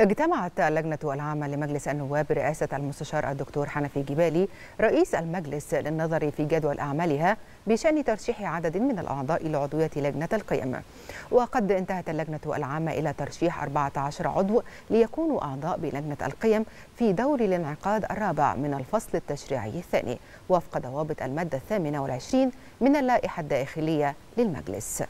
اجتمعت اللجنة العامة لمجلس النواب برئاسة المستشار الدكتور حنفي جبالي رئيس المجلس للنظر في جدول أعمالها بشأن ترشيح عدد من الأعضاء لعضوية لجنة القيم. وقد انتهت اللجنة العامة إلى ترشيح 14 عضو ليكونوا أعضاء بلجنة القيم في دور الانعقاد الرابع من الفصل التشريعي الثاني وفق ضوابط المادة الثامنة والعشرين من اللائحة الداخلية للمجلس.